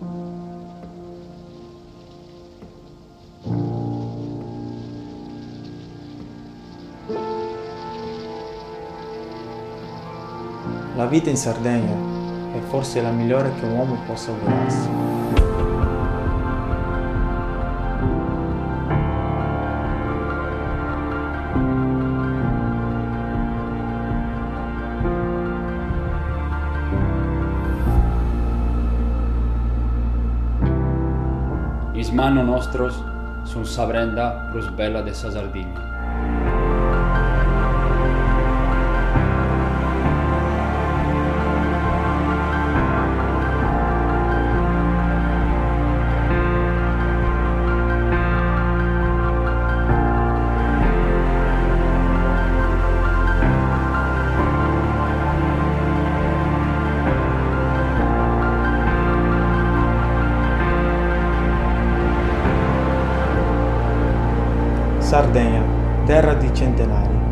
La vita in Sardegna è forse la migliore che un uomo possa augurarsi. thank Is mano nostros sunt sabrenda plus bella de sa Sardigna. Sardegna, terra di centenari.